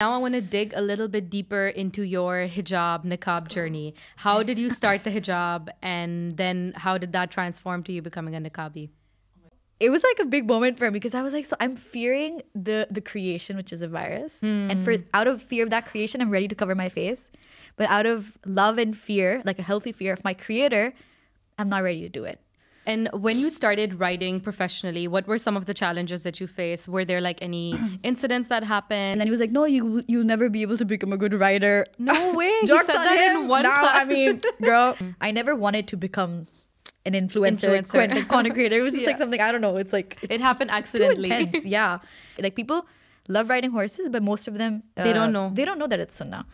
Now I want to dig a little bit deeper into your hijab niqab journey. How did you start the hijab and then how did that transform to you becoming a niqabi? It was like a big moment for me because I was like, so I'm fearing the the creation, which is a virus, and for hmm. out of fear of that creation, I'm ready to cover my face, but out of love and fear, like a healthy fear of my creator, I'm not ready to do it. And when you started riding professionally, what were some of the challenges that you faced? Were there like any incidents that happened? And then he was like, "No, you you'll never be able to become a good rider." No way. He said that in him. one now, class. I mean, girl, I never wanted to become an influencer, Influencer. content, content creator. It was just like something I don't know. It's like it's It happened accidentally. intense. Yeah, like people love riding horses, but most of them They don't uh, know. They don't know that it's sunnah.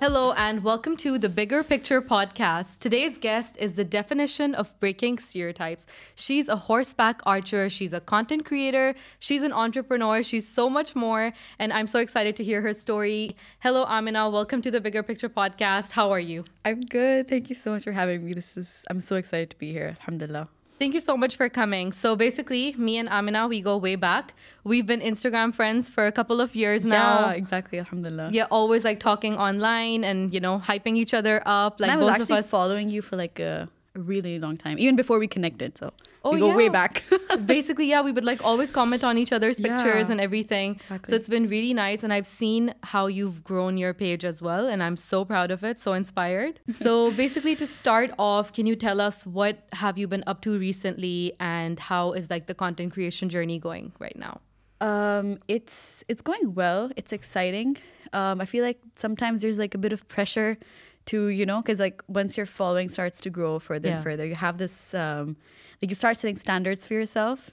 Hello, and welcome to the Bigger Picture podcast. Today's guest is the definition of breaking stereotypes. She's a horseback archer, she's a content creator, she's an entrepreneur, she's so much more, and I'm so excited to hear her story. Hello, Aamina. Welcome to the Bigger Picture podcast. How are you? I'm good. Thank you so much for having me. This is I'm so excited to be here. Alhamdulillah. Thank you so much for coming. So basically, me and Aamina, we go way back. We've been Instagram friends for a couple of years now. Yeah, exactly. Alhamdulillah. Yeah, always like talking online and you know hyping each other up. Like and I was both actually of us. following you for like a, a really long time, even before we connected. So Oh, we go way back. Basically, yeah, we would like always comment on each other's pictures Yeah, and everything. exactly. So it's been really nice, and I've seen how you've grown your page as well, and I'm so proud of it. So inspired. so basically, to start off, can you tell us what have you been up to recently, and how is like the content creation journey going right now? Um, it's it's going well. It's exciting. Um, I feel like sometimes there's like a bit of pressure to you know because like once your following starts to grow further Yeah. and further, you have this um, like you start setting standards for yourself.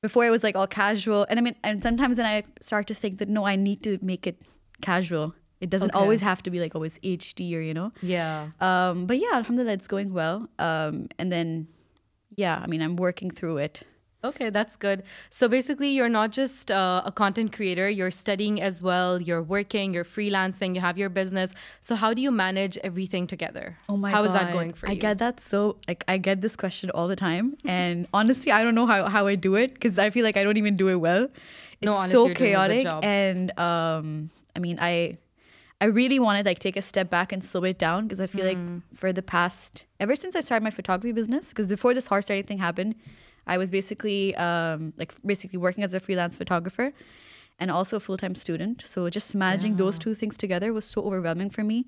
Before it was like all casual, and I mean, and sometimes then I start to think that no, I need to make it casual. It doesn't Okay. always have to be like always HD or you know. Yeah. Um, but yeah, alhamdulillah, it's going well. Um, and then yeah, I mean, I'm working through it. Okay, that's good. So basically, you're not just uh, a content creator, you're studying as well, you're working, you're freelancing, you have your business. So, how do you manage everything together? Oh my god How is that going for I you? I get that so like I get this question all the time, and honestly, I don't know how, how I do it because I feel like I don't even do it well. It's No, honestly, so you're doing a good chaotic, and um, I mean, I I really want to like take a step back and slow it down because I feel Hmm. like for the past ever since I started my photography business, because before this horse riding thing happened, I was basically um, like basically working as a freelance photographer and also a full time student. So just managing those two things together was so overwhelming for me.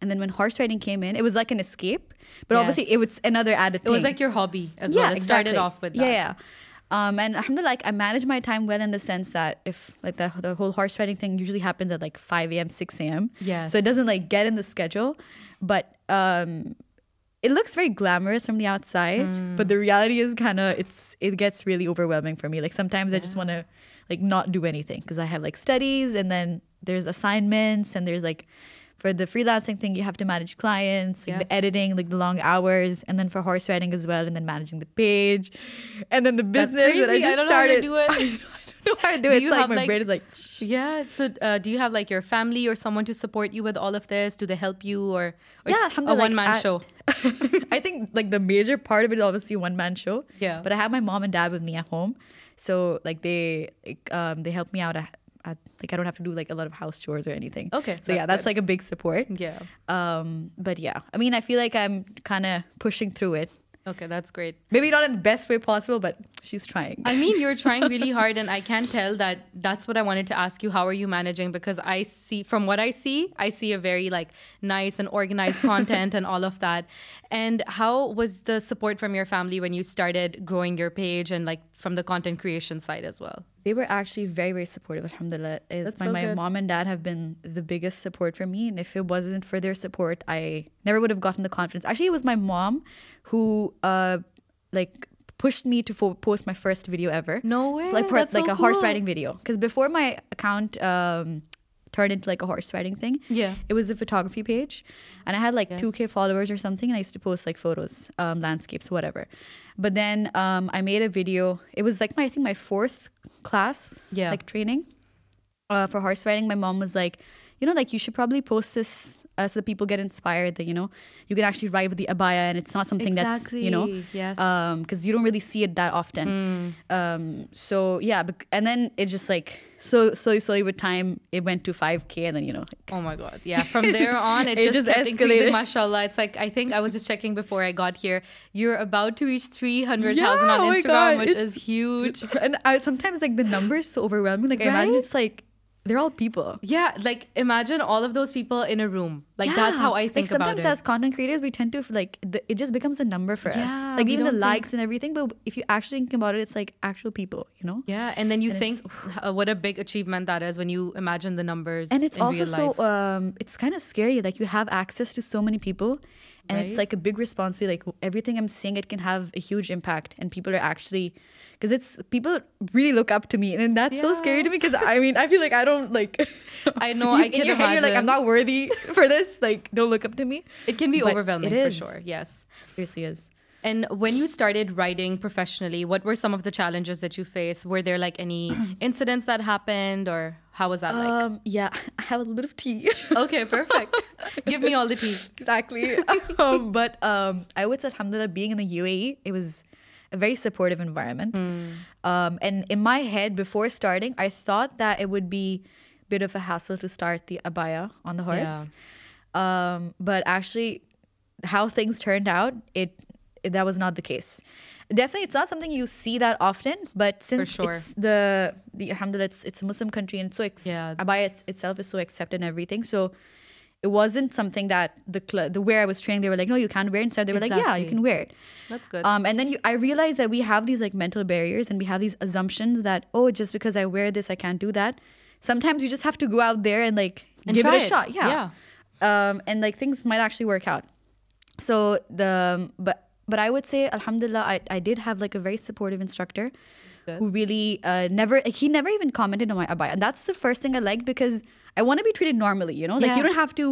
And then when horse riding came in, it was like an escape, but obviously it was another added It was like your hobby as well. It started off with that. Yeah, yeah. Um, and alhamdulillah, like I manage my time well in the sense that if like the, the whole horse riding thing usually happens at like 5 a.m., 6 a.m. Yes. So it doesn't like get in the schedule, but um, it looks very glamorous from the outside, Hmm. but the reality is kind of it's it gets really overwhelming for me. Like sometimes I just want to like not do anything because I have like studies and then there's assignments and there's like for the freelancing thing you have to manage clients, like Yes. the editing, like the long hours, and then for horse riding as well, and then managing the page, and then the business that I just I don't know how you started. do. Know how to do Do it. you It's like my like- brain is like. Yeah. So, uh, do you have like your family or someone to support you with all of this? Do they help you, or, or Yeah, it's a one man I- show? I think like the major part of it is obviously one man show. Yeah. But I have my mom and dad with me at home, so like they like, um they help me out. At, at, like I don't have to do like a lot of house chores or anything. Okay, So yeah, that's that's good. like a big support. Yeah. Um, but yeah, I mean, I feel like I'm kind of pushing through it. Okay, that's great. Maybe not in the best way possible, but she's trying. I mean, you're trying really hard, and I can tell that that's what I wanted to ask you. How are you managing? Because I see, from what I see, I see a very like nice and organized content and all of that. And how was the support from your family when you started growing your page and like from the content creation side as well? They were actually very, very supportive. Alhamdulillah. It's my, so my mom and dad have been the biggest support for me. And if it wasn't for their support, I never would have gotten the confidence. Actually, it was my mom who, uh, like, pushed me to post my first video ever. No way. Like, for like so a horse riding video. Because before my account um, turned into like a horse riding thing, Yeah. it was a photography page. And I had like Yes. 2K followers or something. And I used to post like photos, um, landscapes, whatever. But then um, I made a video. It was like my, I think my fourth class, Yeah. like training uh, for horse riding. My mom was like, you know, like you should probably post this uh, so that people get inspired that you know you can actually ride with the abaya and it's not something that's you know Exactly, yes. because you don't really see it that often. Hmm. Um, so yeah, and then it just like so slowly, slowly with time, it went to 5k, and then you know, like, Oh my god. Yeah. From there on it, It just, just escalated. mashallah. It's like I think I was just checking before I got here. You're about to reach 300,000 Yeah, on oh Instagram, God, which is huge. and I sometimes like the number is so overwhelming. Like I imagine it's like they're all people. Yeah, like imagine all of those people in a room. Like that's how I think like about sometimes it. as content creators we tend to like the, it just becomes a number for Yeah, us like even the think- likes and everything but if you actually think about it it's like actual people you know yeah, and then you And think uh, what a big achievement that is when you imagine the numbers. and it's also so um it's kind of scary like you have access to so many people and Right. it's like a big responsibility like everything i'm saying it can have a huge impact. And people are actually because it's people really look up to me. And that's so scary to me because i mean i feel like i don't like I know, you- I in can your head you're like i'm not worthy for this. Like don't look up to me. It can be but overwhelming for sure. Yes. it seriously is And when you started riding professionally, what were some of the challenges that you faced? Were there like any incidents that happened or how was that like? um yeah i have a little bit of tea Okay, perfect. Give me all the tea. exactly. um, but um, I would say, alhamdulillah, being in the UAE, it was a very supportive environment. Um, and in my head, before starting, I thought that it would be a bit of a hassle to start the abaya on the horse. Um, but actually, how things turned out, it that was not the case. Definitely, it's not something you see that often. But since sure. it's the the alhamdulillah, it's, it's a Muslim country, and so ex- Yeah. abaya it's, itself is so accepted and everything. So it wasn't something that the cl- the where I was training, they were like, no, you can't wear it. Instead, they were like, yeah, you can wear it. That's good. Um, and then you, I realized that we have these like mental barriers and we have these assumptions that oh, just because I wear this, I can't do that. Sometimes you just have to go out there and like And give it a it. shot. Yeah. Um, and like things might actually work out. So the but but I would say Alhamdulillah, I I did have like a very supportive instructor Good. who really uh, never like, he never even commented on my abaya and that's the first thing i liked because i want to be treated normally you know like Yeah. you don't have to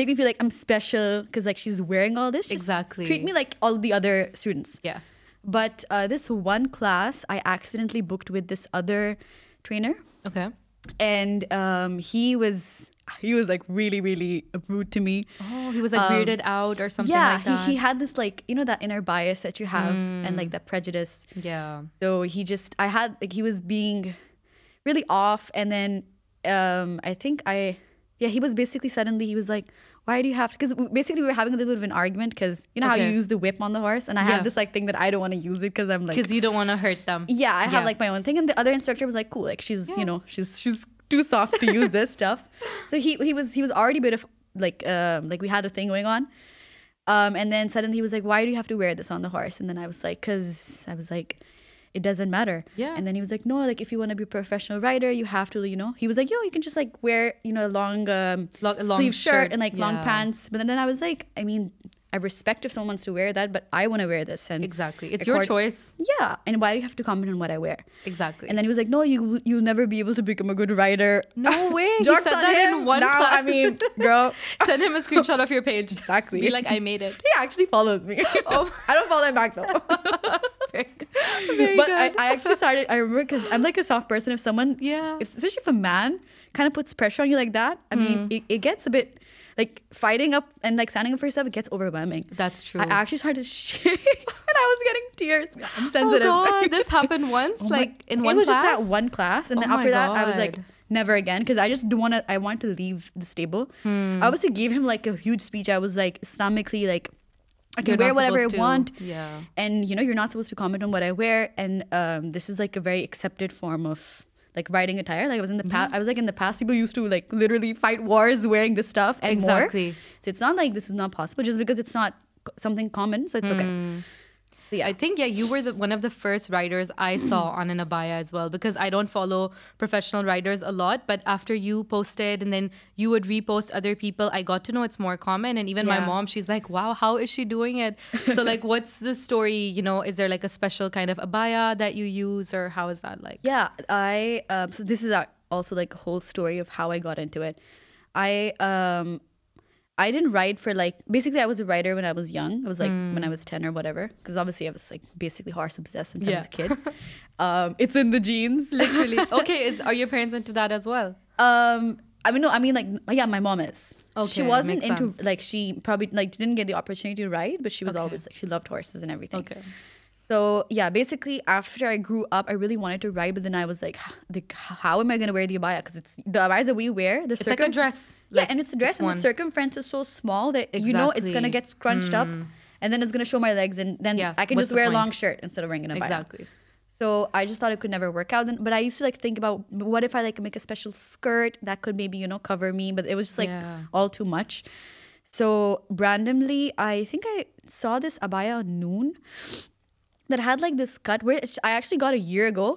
make me feel like i'm special because like she's wearing all this Just Exactly. treat me like all the other students Yeah. but uh, this one class i accidentally booked with this other trainer Okay. And um, he was he was like really really rude to me Oh, he was like weirded out or something Um, yeah like that. he, he had this like you know that inner bias that you have and like that prejudice yeah. so he just, I had, like, he was being really off. And then um, I think I, yeah, he was basically suddenly, he was like, why do you have to? Because basically we were having a little bit of an argument because you know how you use the whip on the horse? And I Yeah. have this like thing that I don't want to use it because I'm like, Because you don't want to hurt them. yeah, I have Yeah. like my own thing. And the other instructor was like, cool, like she's, you know, she's, she's too soft to use this stuff. So he, he was, he was already a bit of like, um, like we had a thing going on. Um, and then suddenly he was like, why do you have to wear this on the horse? And then I was like, cause I was like, it doesn't matter. Yeah. And then he was like, no, like if you want to be a professional rider, you have to, you know, he was like, yo, you can just like wear, you know, a long, um, Long- long sleeve shirt, shirt, and like long pants. But then, then I was like, I mean, I respect if someone wants to wear that, but I want to wear this. And Exactly. It's your choice. Yeah. And why do you have to comment on what I wear? Exactly. And then he was like, "No, you you'll never be able to become a good rider." No way. He said that in him. one now, class. I mean, girl, Send him a screenshot of your page. Exactly. Be like, I made it. he actually follows me. Oh. I don't follow him back though. Very, very but I. I actually started. I remember because I'm like a soft person. If someone, Yeah. if, especially if a man kind of puts pressure on you like that, I mean, mm. it, it gets a bit like fighting up and like standing up for yourself. It gets overwhelming. That's true. I actually started shake and I was getting tears. I'm sensitive. Oh God, this happened once, Oh like in one class. it was class. just that one class and then Oh my after that i was like never again because i just don't want to i want to leave the stable Hmm. i obviously gave him like a huge speech i was like islamically like i can You're wear whatever i to- want Yeah. and you know you're not supposed to comment on what i wear and um, this is like a very accepted form of like riding attire like i was in the Mm-hmm. past i was like in the past people used to like literally fight wars wearing this stuff and Exactly. more so it's not like this is not possible just because it's not something common so it's okay Hmm. So, yeah I think yeah, you were the one of the first riders I saw on an abaya as well because I don't follow professional riders a lot, but after you posted and then you would repost other people, I got to know it's more common. And even my mom, she's like, "Wow, how is she doing it?" so like, what's the story? You know, is there like a special kind of abaya that you use, or how is that like? Yeah, I um, so this is also like a whole story of how I got into it. I um I didn't ride for like basically I was a rider when I was young. I was like when I was 10 or whatever because obviously I was like basically horse obsessed since I was a kid. um it's in the genes. Literally. okay, is are your parents into that as well? Um I mean no, I mean like yeah, my mom is. Okay, she wasn't into sense. like she probably like didn't get the opportunity to ride, but she was Okay. always like she loved horses and everything. Okay. So yeah, basically after I grew up, I really wanted to ride, but then I was like, like how am I gonna wear the abaya? Because it's the abayas that we wear. The It's like a dress. yeah, Like, and it's a dress, and one. the circumference is so small that you know it's gonna get scrunched up, hmm. and then it's gonna show my legs, and then Yeah, I can what's just wear a long shirt instead of wearing an abaya. Exactly. So I just thought it could never work out. Then, but I used to like think about what if I like make a special skirt that could maybe you know cover me, but it was just like Yeah. all too much. So randomly, I think I saw this abaya on Noon that had like this cut it's- I actually got a year ago.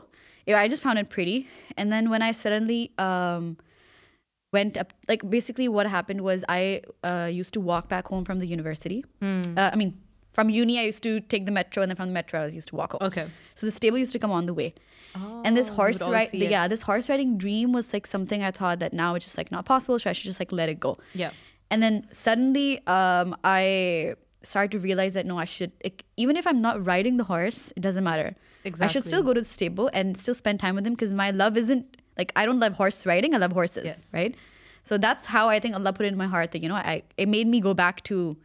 I just found it pretty, and then when I suddenly um went up, like basically what happened was I uh, used to walk back home from the university. Hmm. Uh, I mean, from uni, I used to take the metro, and then from the metro, I used to walk home. Okay. So the stable used to come on the way. and this Oh, horse ride, yeah, this horse riding dream was like something I thought that now it's just like not possible. So I should just like let it go. Yeah. And then suddenly, um, I started to realize that no, I should like, even if I'm not riding the horse, it doesn't matter. Exactly. I should still go to the stable and still spend time with him because my love isn't like I don't love horse riding. I love horses, Yes. right? So that's how I think Allah put it in my heart that you know I it made me go back to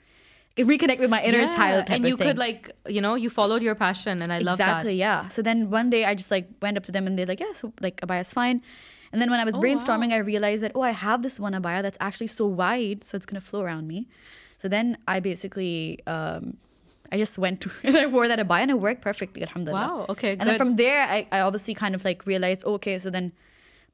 reconnect with my inner Yeah, child and you could like you know you followed your passion and i love that exactly yeah so then one day i just like went up to them and they're like yeah so like abaya's fine and then when i was Oh, brainstorming i realized that oh i have this one abaya that's actually so wide so it's going to flow around me so then i basically um i just went to and i wore that abaya and it worked perfectly alhamdulillah Wow, okay, and then from there I, I obviously kind of like realized oh, okay so then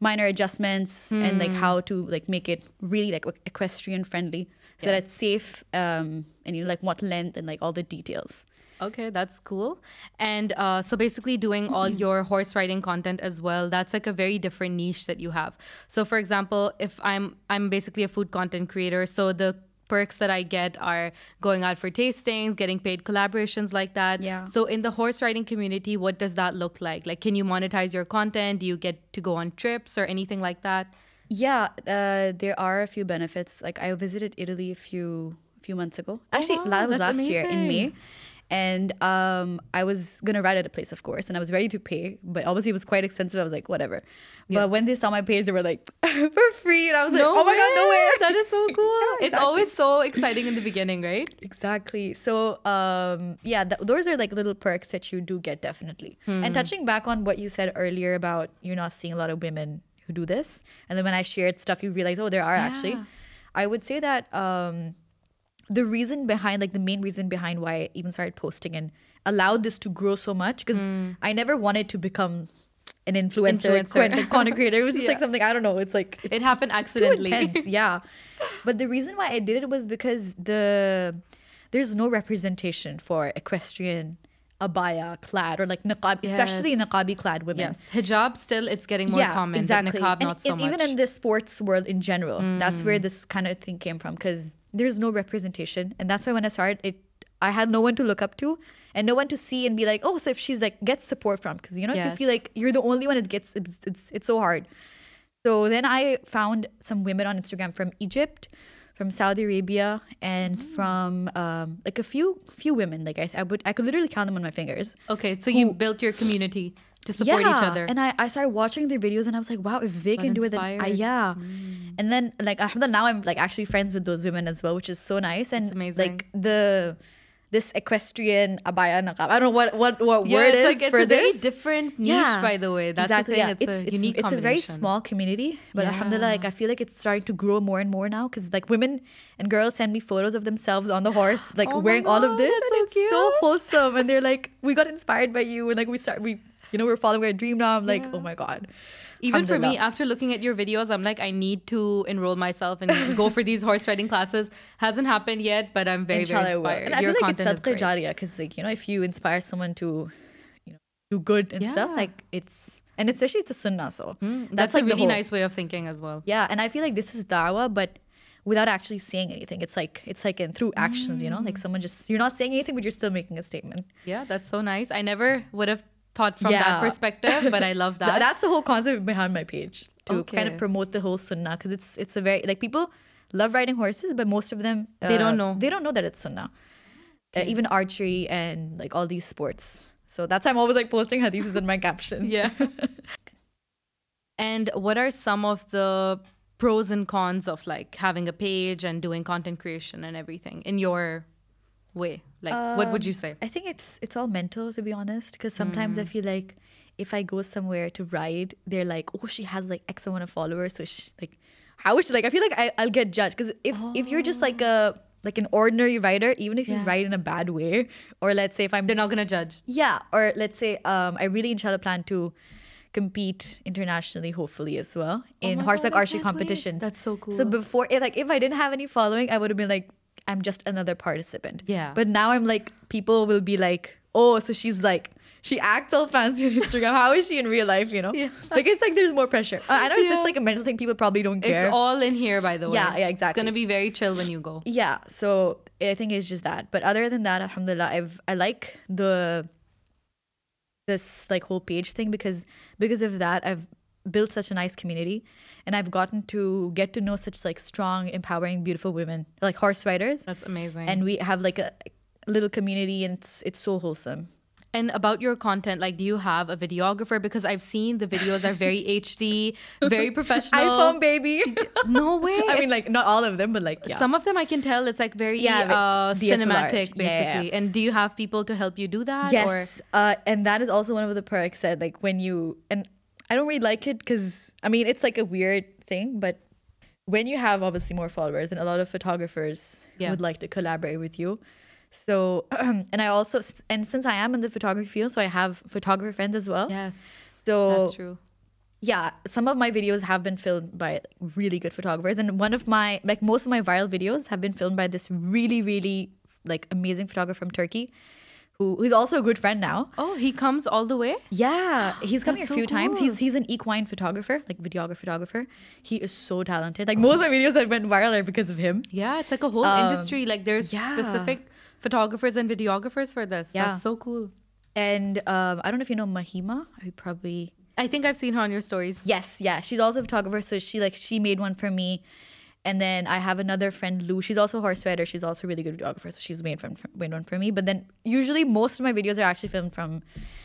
minor adjustments and like Hmm. how to like make it really like equestrian friendly so that it's safe um and you know like what length and like all the details Okay, that's cool. And uh, so basically, doing all your horse riding content as well. That's like a very different niche that you have. So, for example, if I'm I'm basically a food content creator, so the perks that I get are going out for tastings, getting paid collaborations like that. Yeah. So, in the horse riding community, what does that look like? Like, can you monetize your content? Do you get to go on trips or anything like that? Yeah, uh, there are a few benefits. Like I visited Italy a few few months ago. Actually, Oh, wow, that was last year in May. And um, I was gonna ride at a place, of course, and I was ready to pay, but obviously it was quite expensive. I was like, whatever. Yeah. But when they saw my page, they were like, for free, and I was like, oh my god, no way! That is so cool. Yeah, It's always so exciting in the beginning, right? Exactly. So, um, yeah, th- those are like little perks that you do get definitely. Hmm. And touching back on what you said earlier about you're not seeing a lot of women who do this, and then when I shared stuff, you realize, oh, there are actually. I would say that um, the reason behind, like the main reason behind why I even started posting and allowed this to grow so much, because Hmm. I never wanted to become an influencer, Influencer. content, creator. It was just Yeah. like something I don't know. It's like it's It happened accidentally. intense, yeah. But the reason why I did it was because the there's no representation for equestrian abaya clad or like niqab, especially Yes. niqabi clad women. Yes, hijab still it's getting more common, exactly. niqab And not so and much. Mm. Even in the sports world in general, that's where this kind of thing came from because there's no representation, and that's why when I started it, I had no one to look up to and no one to see and be like, oh, so if she's like gets support from because you know if you feel like you're the only one, it gets it's it's, it's so hard. So then I found some women on Instagram from Egypt, from Saudi Arabia, and Mm. from um, like a few few women. Like I, I would I could literally count them on my fingers okay, so you built your community to support each other. And I, I started watching their videos and I was like, wow, if they Got can do it, then I, inspired. yeah. Mm. And then like alhamdulillah, now I'm like actually friends with those women as well, which is so nice. And amazing. like the this equestrian abaya niqab. I don't know what what what yeah, word it's is like it's for a very different niche, Yeah, by the way. That's exactly, the thing. yeah. It's, a unique it's a very small community, but alhamdulillah, like I feel like it's starting to grow more and more now because like women and girls send me photos of themselves on the horse, like Oh wearing all of this, and so it's so wholesome. And they're like, we got inspired by you, and like we start, we you know, we're following our dream now. I'm like, Yeah. oh my god. Even for me, after looking at your videos, I'm like, I need to enroll myself and go for these horse riding classes. Hasn't happened yet, but I'm very, Inshallah, very inspired. And I your feel like it's content is sadaqah great. jariyah because, like, you know, if you inspire someone to, you know, do good and stuff, like it's, and especially it's a sunnah, so Mm, That's, a like the really whole- nice way of thinking as well. Yeah, and I feel like this is dawah, but without actually saying anything. It's like it's like in through actions, you know, Mm. like someone just you're not saying anything, but you're still making a statement. Yeah, that's so nice. I never would have thought from Yeah. that perspective, but I love that. That's the whole concept behind my page to kind of promote the whole sunnah because it's it's a very like people love riding horses, but most of them They don't uh, know. They don't know that it's sunnah. Uh, even archery and like all these sports. So that's why I'm always like posting hadiths in my caption. Yeah. and what are some of the pros and cons of like having a page and doing content creation and everything in your way? Like, what would you Um, say? I think it's it's all mental to be honest. Because sometimes I Mm. feel like if I go somewhere to ride, they're like, oh, she has like X amount of followers, so she, like, how is she like? I feel like I, I'll get judged because if if you're just like a like an ordinary rider, even if you Yeah. ride in a bad way, or let's say if I'm They're not gonna judge. yeah, or let's say um, I really inshallah plan to compete internationally, hopefully as well in Oh horseback God, archery can't wait. competitions. That's so cool. So before, like, if I didn't have any following, I would have been like, I'm just another participant. Yeah. But now I'm like, people will be like, oh, so she's like. She acts all fancy on Instagram. How is she in real life? You know, Yeah. like it's like there's more pressure. Uh, I know it's Yeah. just like a mental thing. People probably don't care. It's all in here, by the way. Yeah, yeah, exactly. It's gonna be very chill when you go. yeah so i think it's just that but other than that alhamdulillah i've i like the this like whole page thing because because of that i've built such a nice community and i've gotten to get to know such like strong empowering beautiful women like horse riders That's amazing. and we have like a little community and it's it's so wholesome And about your content, like, do you have a videographer? Because I've seen the videos are very HD, very professional. iphone baby No way. i mean like not all of them but like yeah Some of them I can tell it's like very Yeah, uh, cinematic, Yeah, yeah, basically. And do you have people to help you do that? Yes, uh, and that is also one of the perks that like when you and I don't really like it because I mean it's like a weird thing, but when you have obviously more followers and a lot of photographers Yeah. would like to collaborate with you. So and I also and since I am in the photography field, so I have photographer friends as well. yes, So that's true. yeah, some of my videos have been filmed by really good photographers, and one of my like most of my viral videos have been filmed by this really really like amazing photographer from Turkey, who who's also a good friend now. Oh, he comes all the way. Yeah, he's coming That's a so few times. He's he's an equine photographer, like videographer photographer. He is so talented. Like most of the videos that went viral are because of him. Yeah, it's like a whole Um, industry. Like there's yeah. specific photographers and videographers for this. Yeah. That's so cool. And um, I don't know if you know Mahima. I probably I think I've seen her on your stories. yes, yeah. She's also a photographer, so she like she made one for me. And then I have another friend, Lou. She's also a horse rider. She's also a really good videographer, so she's made, from, made one for me. But then usually most of my videos are actually filmed from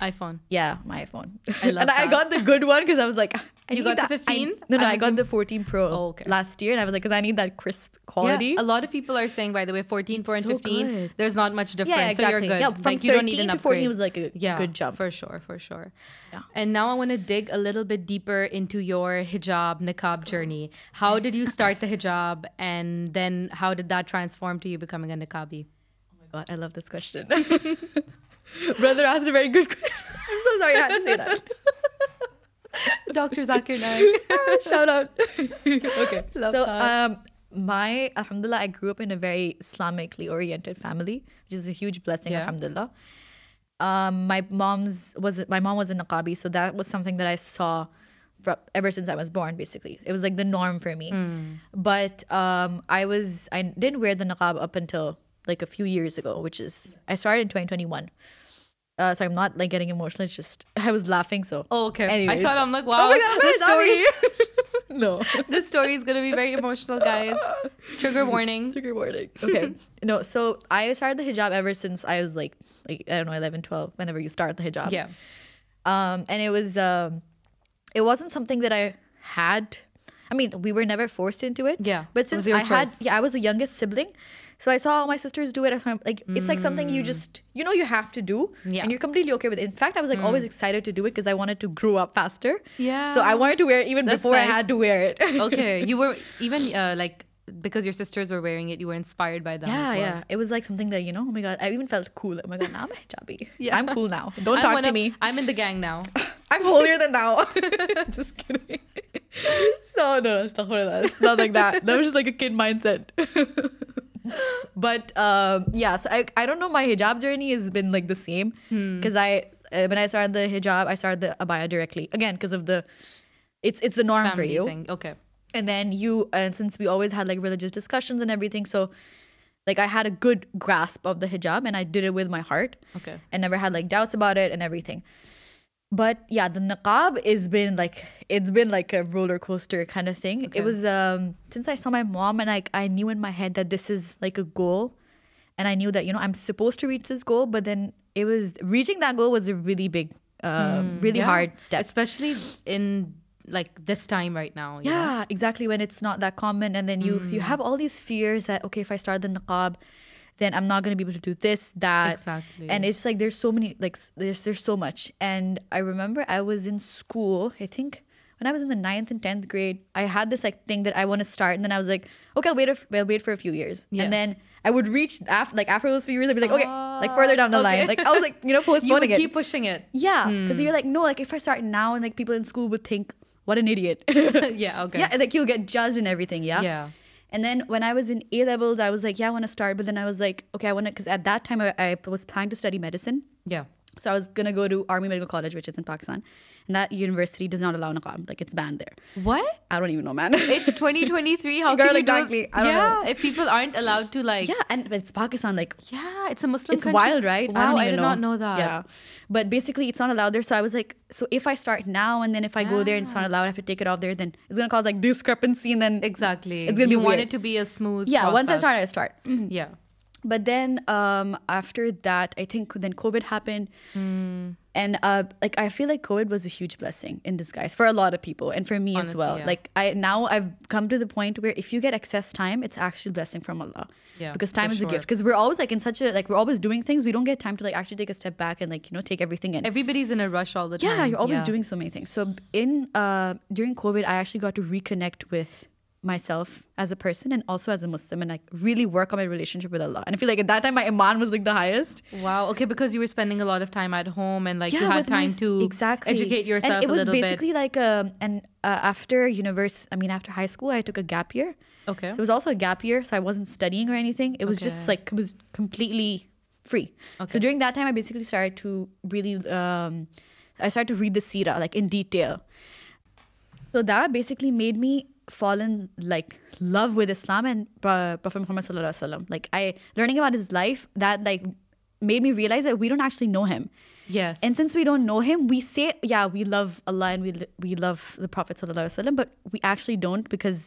iPhone. yeah my iPhone. I love and I got the good one because I was like, I You need got the that. I- 15? no, no, I'm I got the 14 Pro Oh, okay. last year, and I was like, because I need that crisp quality. Yeah, a lot of people are saying, by the way, 14 Pro and so 15, good. there's not much difference. Yeah, So you're exactly. good. Yeah, from like, you don't need 13 to 14 was like a yeah, good jump. For sure, for sure. Yeah. And now I want to dig a little bit deeper into your hijab, niqab journey. How did you start the hijab? And then how did that transform to you becoming a niqabi? Oh my god, I love this question. Brother asked a very good question. I'm so sorry I had to say that. Dr. Zakir Naik. Shout out. okay. Love so, that. um, my Alhamdulillah, I grew up in a very Islamically oriented family, which is a huge blessing. Yeah. Alhamdulillah. Um, my mom's was my mom was a niqabi, so that was something that I saw from, ever since I was born. Basically, it was like the norm for me. Hmm. But um, I was I didn't wear the niqab up until like a few years ago, which is I started in 2021. Uh, so I'm not like getting emotional. It's just I was laughing. So Oh, okay. I thought I'm like, wow, oh my god, this story, no. this story is gonna be very emotional, guys. Trigger warning. Trigger warning. Okay. no, so I started the hijab ever since I was like, like I don't know, 11, 12, whenever you start the hijab. Yeah. Um, and it was, um, it wasn't something that I had. I mean, we were never forced into it. Yeah, But since I had, yeah, I was the youngest sibling. So I saw all my sisters do it. So I'm like, it's like something you just, you know, you have to do. Mm. Yeah. Mm. And you're completely okay with it. In fact, I was like always excited to do it because I wanted to grow up faster. Yeah. So I wanted to wear it even That's before I had to wear it. Okay. You were even uh, like because your sisters were wearing it, you were inspired by them. Yeah, as well. yeah. It was like something that, you know, oh my God, I even felt cool. Oh my God, now I'm a hijabi. Yeah. I'm cool now. Don't I'm talk to of- me. I'm in the gang now. I'm holier than thou. just kidding. so, no, no, astaghfirullah. It's not like that. That was just like a kid mindset. but um, yeah, so I, I don't know. My hijab journey has been like the same Hmm. because I, uh, when I started the hijab, I started the abaya directly. Again, because of the, it's it's the norm for you. thing. Okay. And then you and since we always had like religious discussions and everything so like i had a good grasp of the hijab and i did it with my heart Okay. and never had like doubts about it and everything but yeah the niqab has been like it's been like a roller coaster kind of thing Okay. it was um since i saw my mom and like i knew in my head that this is like a goal and i knew that you know i'm supposed to reach this goal but then it was reaching that goal was a really big uh really Hmm, Yeah. hard step Especially in like this time right now. you know? Yeah, exactly. When it's not that common, and then you Mm. you have all these fears that okay, if I start the niqab, then I'm not gonna be able to do this, that, Exactly. And it's like there's so many like there's there's so much. And I remember I was in school. I think when I was in the ninth and tenth grade, I had this like thing that I want to start, and then I was like, okay, I'll wait. A, I'll wait for a few years, Yeah. and then I would reach after like after those few years, I'd be like, okay, like Ah, further down the okay. line. Like I was like, you know, You postponing would it. keep pushing it. yeah, because Hmm. you're like, no, like if I start now, and like people in school would think, what an idiot. yeah. Okay. Yeah, like you'll get judged and everything. Yeah. Yeah. And then when I was in A levels, I was like, yeah, I want to start. But then I was like, okay, I want to, because at that time I, I was planning to study medicine. Yeah. So I was going to go to Army Medical College, which is in Pakistan. And that university does not allow niqab. Like it's banned there. What? I don't even know, man. It's 2023. How Girl, can you do- exactly. I don't yeah, know. if people aren't allowed to like, yeah, and it's Pakistan. Like, yeah, it's a Muslim. it's country. wild, right? Wow, don't I, even did not know that. Yeah. But basically, it's not allowed there. So I was like, so if I start now and then if I go there and it's not allowed, I have to take it off there, then it's going to cause like discrepancy. And then, Exactly. It's gonna be you want weird. it to be a smooth. yeah, once I start, I start. Yeah. But then um, after that, I think then COVID happened, Hmm. And uh, like I feel like COVID was a huge blessing in disguise for a lot of people, and for me as well. yeah. Like I now I've come to the point where if you get excess time, it's actually a blessing from Allah. Yeah, because time is a gift. Because we're always like in such a like we're always doing things, we don't get time to like actually take a step back and like you know take everything in. Everybody's in a rush all the time. yeah, you're always Yeah. doing so many things. So in uh during COVID, I actually got to reconnect with myself as a person and also as a Muslim and like really work on my relationship with Allah. And I feel like at that time my iman was like the highest. Wow. Okay, because you were spending a lot of time at home and like you had with my- time to exactly educate yourself And it a was little bit. basically like um and uh, after universe, I mean after high school, I took a gap year. Okay. So it was also a gap year, so I wasn't studying or anything. It was just like it was completely free. Okay. So during that time, I basically started to really, um, I started to read the Sira like in detail. So that basically made me fall in like love with Islam and Pro- Prophet Muhammad sallallahu alaihi wasallam. Like I learning about his life that like made me realize that we don't actually know him. yes. And since we don't know him, we say, yeah, we love Allah and we we love the Prophet sallallahu alaihi wasallam, but we actually don't because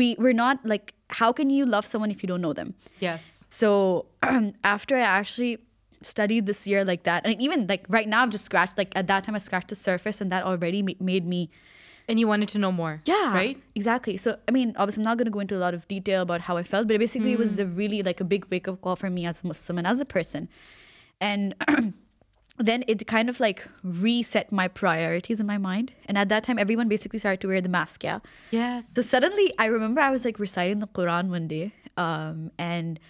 we we're not like how can you love someone if you don't know them? yes. So after I actually studied this year like that, and even like right now I've just scratched like at that time I scratched the surface, and that already ma- made me And you wanted to know more. yeah Right? exactly. So I mean, obviously I'm not going to go into a lot of detail about how I felt, but it basically it was a really like a big wake up call for me as a Muslim and as a person, and. Then it kind of like reset my priorities in my mind. And at that time, everyone basically started to wear the mask. Yeah. Yes. So suddenly, I remember I was like reciting the Quran one day, um, and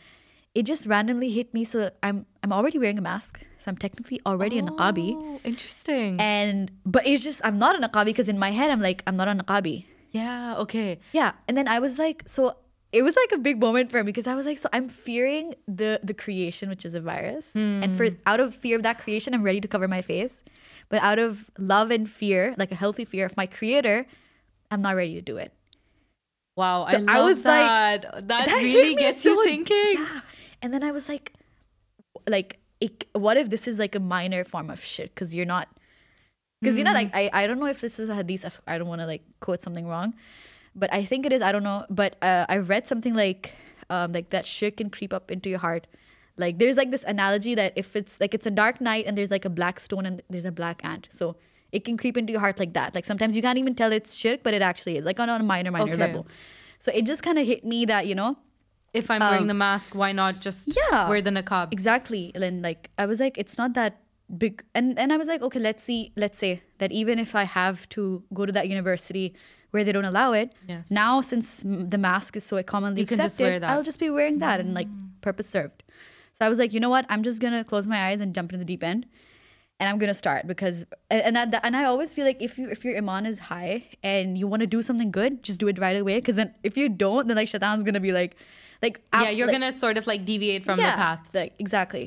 it just randomly hit me. So I'm I'm already wearing a mask, so I'm technically already a niqabi, Oh, interesting. and but it's just I'm not a niqabi because in my head I'm like I'm not a niqabi. yeah. Okay. Yeah, and then I was like, so it was like a big moment for me because I was like, so I'm fearing the the creation, which is a virus, and for hmm. out of fear of that creation, I'm ready to cover my face, but out of love and fear, like a healthy fear of my creator, I'm not ready to do it. Wow. So I I love was like- that. that. really gets so- you thinking. Yeah. And then I was like, like, it, what if this is like a minor form of shirk? Because you're not, because you know, like, I, I don't know if this is a hadith. I don't want to like quote something wrong, but I think it is. I don't know. But uh, I read something like, um, like that shirk can creep up into your heart. Like, there's like this analogy that if it's like it's a dark night and there's like a black stone and there's a black ant, so it can creep into your heart like that. Like sometimes you can't even tell it's shirk, but it actually is like on a minor, minor Okay. level. So it just kind of hit me that you know If I'm wearing Um, the mask, why not just yeah. wear the niqab? Exactly. And like I was like, it's not that big and and I was like, okay, let's see, let's say that even if I have to go to that university where they don't allow it, Yes. now since the mask is so commonly You can accepted, just wear that. Mm. I'll just be wearing that and like purpose served. So I was like, you know what? I'm just gonna close my eyes and jump into the deep end. And I'm gonna start because and and I, and I always feel like if you if your iman is high and you want to do something good, just do it right away. Because then if you don't, then like shaitan's gonna be like, like yeah, you're like- gonna sort of like deviate from the path. like exactly.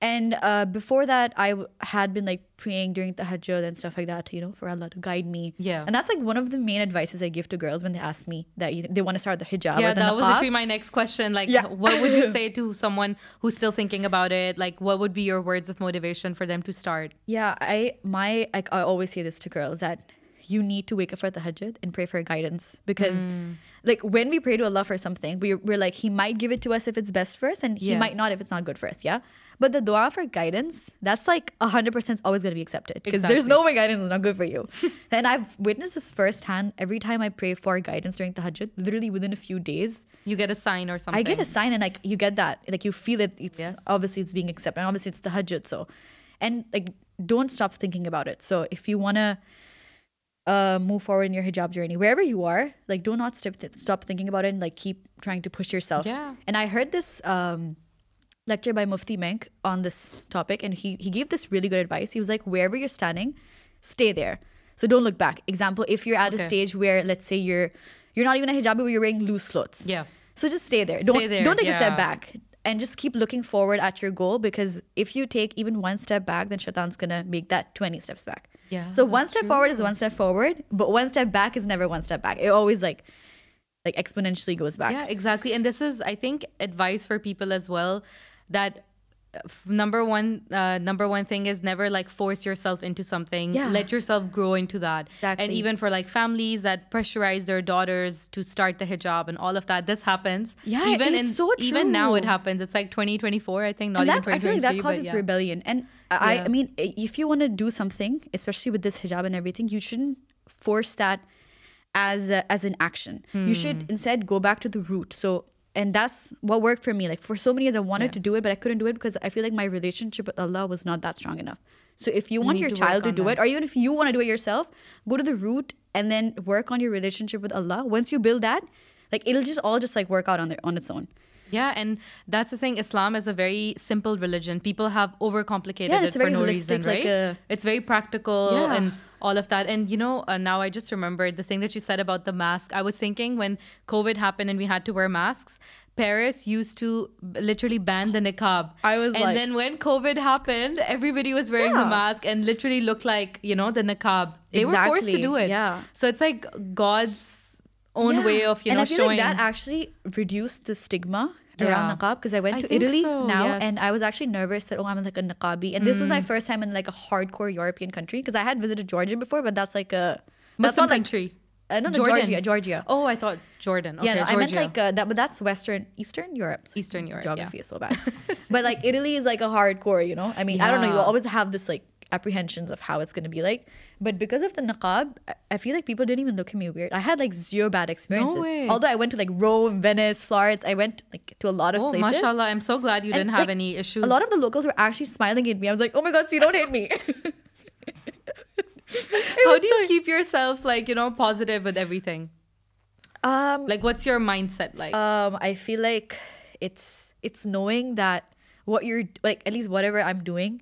And uh, before that, I w- had been like praying during the Tahajjud and stuff like that, you know, for Allah to guide me. Yeah. And that's like one of the main advices I give to girls when they ask me that you, they want to start the hijab. Yeah, the that was actually my next question. Like, Yeah. what would you say to someone who's still thinking about it? Like, what would be your words of motivation for them to start? Yeah, I my like I always say this to girls that you need to wake up for tahajjud and pray for guidance because Hmm. like when we pray to Allah for something, we're, we're like, He might give it to us if it's best for us, and He might not if it's not good for us. Yeah. But the dua for guidance, that's like 100% is always going to be accepted because there's no way guidance is not good for you. and I've witnessed this firsthand every time I pray for guidance during tahajjud, literally within a few days, You get a sign or something. I get a sign and like you get that. Like you feel it. It's Yes. obviously it's being accepted. And obviously it's tahajjud. So and like don't stop thinking about it. So if you wanna uh move forward in your hijab journey, wherever you are, like do not stop th- stop thinking about it and like keep trying to push yourself. Yeah. And I heard this um lecture by Mufti Menk on this topic and he he gave this really good advice. He was like, wherever you're standing, stay there. So don't look back. Example, if you're at a stage where let's say you're you're not even a hijabi, but you're wearing loose clothes. Yeah. So just stay there. Stay don't there, don't take a step back and just keep looking forward at your goal because if you take even one step back, then shaitan's gonna make that 20 steps back. Yeah, So one step forward is one step forward, but one step back is never one step back. It always like like exponentially goes back. Yeah, exactly. And this is, I think, advice for people as well that number one uh, number one thing is never like force yourself into something Yeah. let yourself grow into that exactly. and even for like families that pressurize their daughters to start the hijab and all of that this happens Yeah, even it's in so even now it happens it's like 2024 i think not and even that, I feel like 2023 that causes yeah. rebellion. And I, Yeah. I mean, if you want to do something, especially with this hijab and everything, you shouldn't force that as a, as an action. You Hmm. should instead go back to the root. So, and that's what worked for me. Like for so many years, I wanted to do it, but I couldn't do it because I feel like my relationship with Allah was not that strong enough. So, if you want need your to child to do that. it, or even if you want to do it yourself, go to the root and then work on your relationship with Allah. Once you build that, like it'll just all just like work out on their on its own. Yeah, and that's the thing. Islam is a very simple religion. People have overcomplicated Yeah, it it's for very no holistic, reason, like right? a- it's very practical Yeah. and all of that. And you know, uh, now I just remembered the thing that you said about the mask. I was thinking when COVID happened and we had to wear masks. Paris used to literally ban the niqab. I was and like- then when COVID happened, everybody was wearing the mask and literally looked like you know the niqab. They were forced to do it. yeah. So it's like God's own Yeah. way of you and know I feel showing. like that actually reduced the stigma Yeah. around niqab because I went I to Italy so, now yes. and I was actually nervous that oh I'm like a niqabi and this was my Mm. first time in like a hardcore European country because I had visited Georgia before but that's like a that's Muslim not like country. uh, no, no. Georgia Georgia Oh, I thought Jordan. Okay, yeah no, Georgia. I meant like uh, that but that's Western Eastern Europe Eastern Europe, geography yeah. is so bad but like Italy is like a hardcore you know I mean I don't know you always have this like apprehensions of how it's going to be like but because of the niqab I- feel like people didn't even look at me weird I had like zero bad experiences way. although I went to like Rome Venice Florence I went like to a lot of Oh, places mashallah. I'm so glad you And, didn't have like, any issues. a lot of the locals were actually smiling at me I was like oh my god so you don't hate me How do you keep yourself like, you know, positive with everything? um Like what's your mindset like? um i feel like it's it's knowing that what you're like at least whatever i'm doing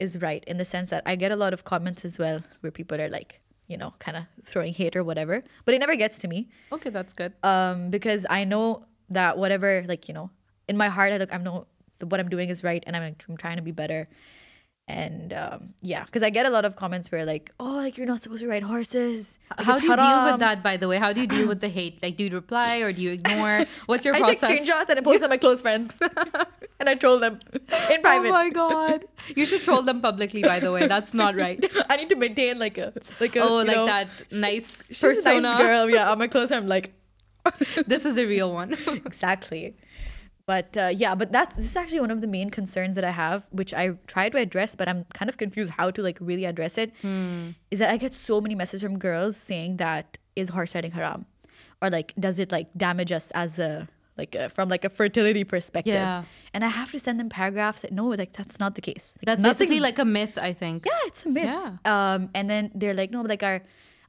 is right in the sense that i get a lot of comments as well where people are like you know kind of throwing hate or whatever but it never gets to me okay, that's good. um because i know that whatever like you know in my heart i look i know what i'm doing is right and i'm, I'm trying to be better and um yeah because i get a lot of comments where like oh like you're not supposed to ride horses How do you deal with that, by the way? How do you deal with the hate? Like, do you reply or do you ignore? What's your I process? take screenshots and I post on my close friends, and I troll them in private. Oh my god! You should troll them publicly. By the way, that's not right. I need to maintain like a like a Oh, like know, that nice she's persona. a nice girl. Yeah, on my close friend, I'm like This is a real one. exactly. But uh, yeah, but that's this is actually one of the main concerns that I have, which I try to address, but I'm kind of confused how to like really address it. Hmm. Is that I get so many messages from girls saying that is horse riding haram, or like does it like damage us as a like a, from like a fertility perspective? Yeah. And I have to send them paragraphs that no, like that's not the case. Like, That's basically like a myth, I think. yeah, it's a myth. Yeah. Um, and then they're like, no, but like our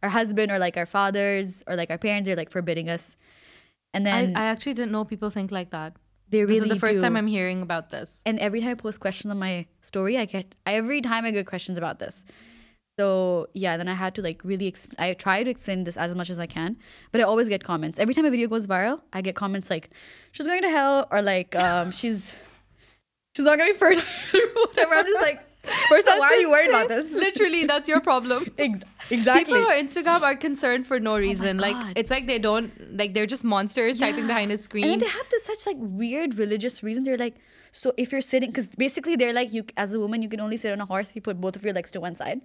our husband or like our fathers or like our parents are like forbidding us. And I, then I actually didn't know people think like that. They This is the first do. time I'm hearing about this. and every time I post questions on my story, I get every time I get questions about this. So yeah, then I had to like really. Exp- I try to explain this as much as I can, but I always get comments. Every time a video goes viral, I get comments like, "She's going to hell," or like, um, "She's she's not going to be fertile," or whatever. I'm just like, first of all, why are you worried about this? Literally, that's your problem. Exactly. People on Instagram are concerned for no oh reason. like it's like they don't like they're just monsters typing behind a screen. And they have this such like weird religious reason. They're like, so if you're sitting, because basically they're like, you as a woman, you can only sit on a horse if you put both of your legs to one side.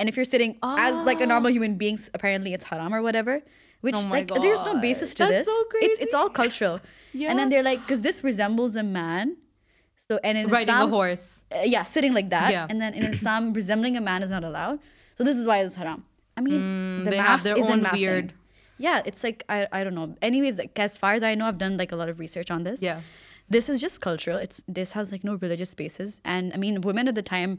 and if you're sitting as like a normal human being, apparently it's haram or whatever. Which Oh my like there's no basis to That's this. so It's it's all cultural. Yeah. And then they're like, because this resembles a man. So and in Riding Islam, a horse. uh, yeah, sitting like that. Yeah. And then in Islam, resembling a man is not allowed. So this is why it's haram. I mean, the Mm, they math have their isn't own mathing. weird- Yeah, it's like I I don't know. Anyways, like as far as I know, I've done like a lot of research on this. Yeah. This is just cultural. It's this has like no religious basis. And I mean, women at the time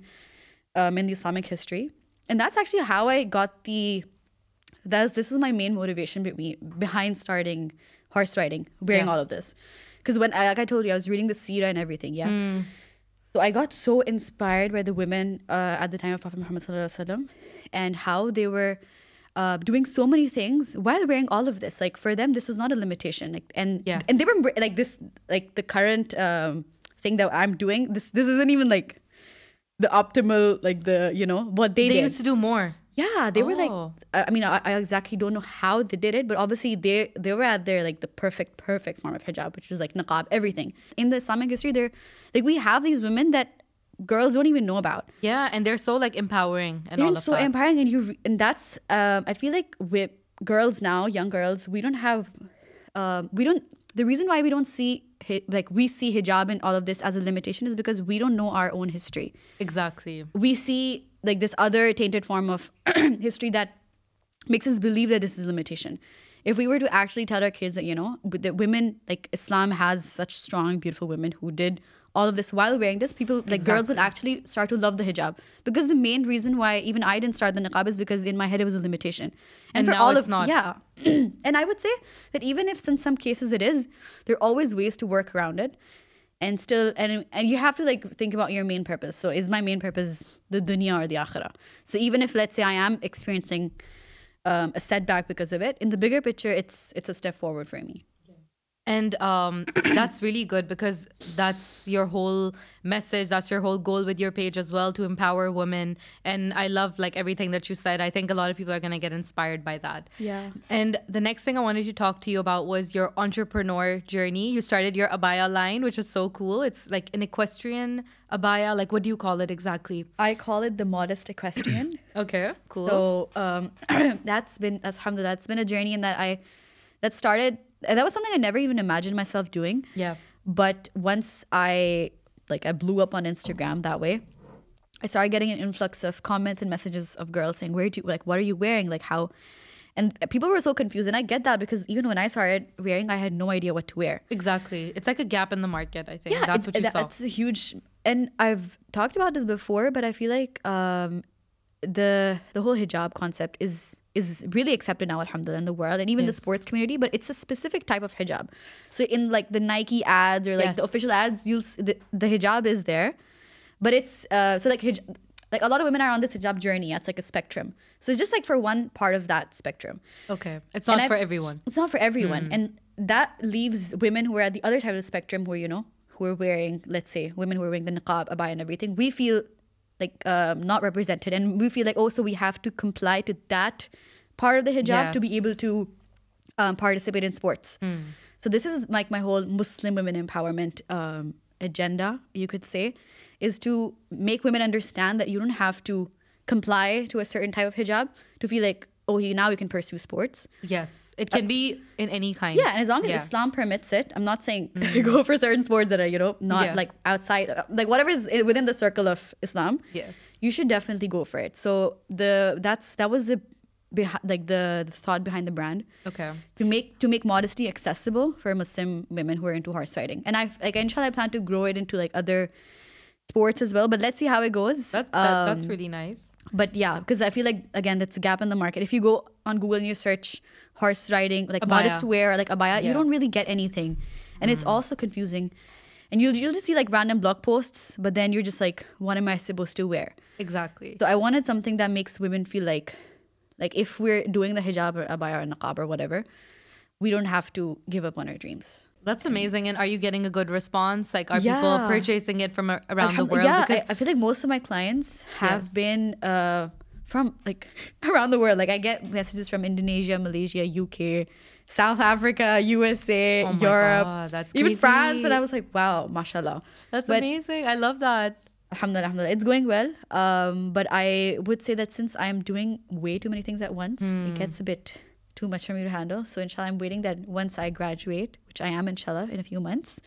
um, in the Islamic history, and that's actually how I got the. That's this was my main motivation be- behind starting horse riding, wearing Yeah. all of this, because when I, like I told you, I was reading the Sira and everything. Yeah. Hmm. So I got so inspired by the women uh, at the time of Prophet Muhammad sallallahu alaihi wasallam, and how they were uh, doing so many things while wearing all of this. Like for them, this was not a limitation. Like and Yes. and they were like this, like the current um, thing that I'm doing. This this isn't even like the optimal, like the you know what they, They did. used to do more. Yeah, they were like. Oh. I mean, I, I exactly don't know how they did it, but obviously they they were at their like the perfect perfect form of hijab, which was like niqab, everything. In the Islamic history, they're like we have these women that girls don't even know about. Yeah, and they're so like empowering and They're all of so that. empowering, and you re- and that's um, I feel like with girls now, young girls, we don't have um, we don't. The reason why we don't see like we see hijab and all of this as a limitation is because we don't know our own history exactly. we see like this other tainted form of history that makes us believe that this is a limitation. If we were to actually tell our kids that, you know, that women, like Islam has such strong, beautiful women who did all of this while wearing this, people, like girls will actually start to love the hijab. Because the main reason why even I didn't start the niqab is because in my head it was a limitation. And for now all it's of, not. Yeah. and I would say that even if in some cases it is, there are always ways to work around it and still and and you have to like think about your main purpose. So is my main purpose the dunya or the akhirah? So even if let's say i am experiencing um, a setback because of it in the bigger picture it's it's a step forward for me And um, that's really good because that's your whole message. That's your whole goal with your page as well to empower women. And I love like everything that you said. I think a lot of people are going to get inspired by that. Yeah. And the next thing I wanted to talk to you about was your entrepreneur journey. You started your abaya line, which is so cool. It's like an equestrian abaya. Like, what do you call it exactly? i call it the modest equestrian Okay, cool. so um, that's been that's alhamdulillah that's been a journey in that i that started that was something i never even imagined myself doing yeah. but once i like i blew up on instagram that way i started getting an influx of comments and messages of girls saying where do you like what are you wearing like how and people were so confused and i get that because even when i started wearing i had no idea what to wear Exactly. It's like a gap in the market, I think. yeah, that's what you that- saw. It's a huge, and I've talked about this before, but I feel like um, the the whole hijab concept is is really accepted now, alhamdulillah, in the world and even the sports community. But it's a specific type of hijab. So in like the Nike ads or like the official ads, you'll the, the hijab is there, but it's uh, so like hij- like a lot of women are on this hijab journey. It's like a spectrum. So it's just like for one part of that spectrum. Okay. It's And not I've- for everyone. It's not for everyone. And that leaves women who are at the other side of the spectrum who are, you know, who are wearing, let's say, women who are wearing the niqab, abaya and everything. We feel like um, not represented. And we feel like, also we have to comply to that part of the hijab to be able to um, participate in sports. So this is like my whole Muslim women empowerment um, agenda, you could say, is to make women understand that you don't have to comply to a certain type of hijab to feel like, oh, you now you can pursue sports. Yes. It can be in any kind. Yeah, and as long as Yeah. Mm. Islam permits it, I'm not saying go for certain sports that are, you know, not Yeah. like outside, uh, like whatever is within the circle of Islam. Yes. You should definitely go for it. So the that's that was the like the, the thought behind the brand Okay. to make to make modesty accessible for Muslim women who are into horse riding. And I like inshallah I plan to grow it into like other sports as well. But let's see how it goes. That, that that's Um, really nice. But yeah, because I feel like again, that's a gap in the market. If you go on Google and you search horse riding, like Abaya. modest wear, like abaya, you don't really get anything, and it's mm. also confusing. And you'll you'll just see like random blog posts, but then you're just like, what am I supposed to wear? Exactly. So I wanted something that makes women feel like, like if we're doing the hijab or abaya or niqab or whatever, we don't have to give up on our dreams. That's amazing. And are you getting a good response? Like, are Yeah. people purchasing it from around the world? Yeah, because I, I feel like most of my clients have Yes. been uh, from like around the world. Like I get messages from Indonesia, Malaysia, UK, South Africa, USA, Oh Europe, God, that's even France, and I was like, wow, mashallah. that's but- amazing. I love that. Alhamdulillah, alhamdulillah. It's going well. Um, but I would say that since I'm doing way too many things at once, Hmm. it gets a bit too much for me to handle. So inshallah, I'm waiting that once I graduate, which I am inshallah in a few months,